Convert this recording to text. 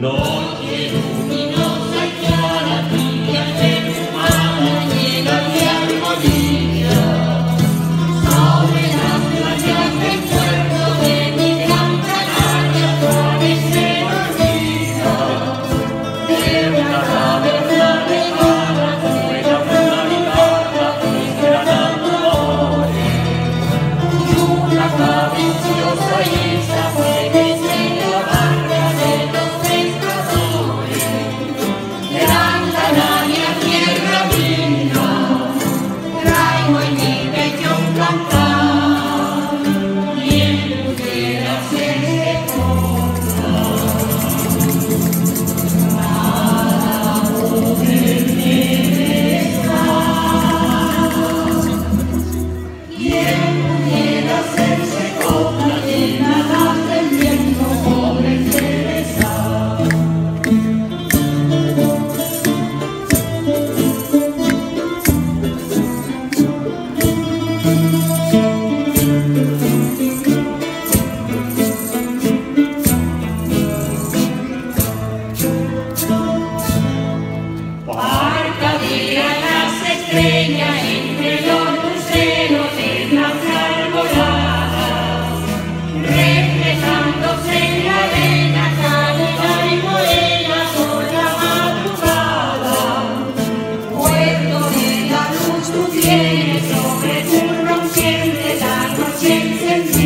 Lord Sing. and